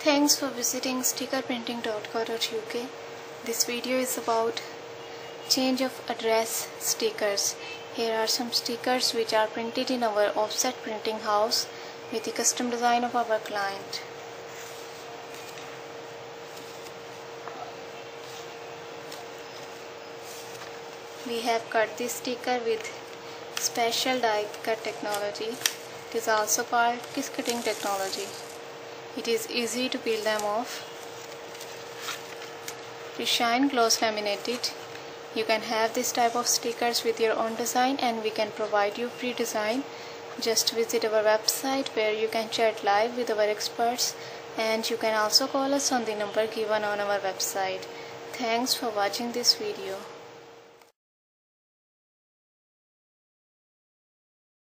Thanks for visiting stickerprinting.co.uk. This video is about change of address stickers. Here are some stickers which are printed in our offset printing house with the custom design of our client. We have cut this sticker with special die cut technology. It is also called kiss cutting technology. It is easy to peel them off. To shine gloss laminated, you can have this type of stickers with your own design and we can provide you free design. Just visit our website where you can chat live with our experts and you can also call us on the number given on our website. Thanks for watching this video.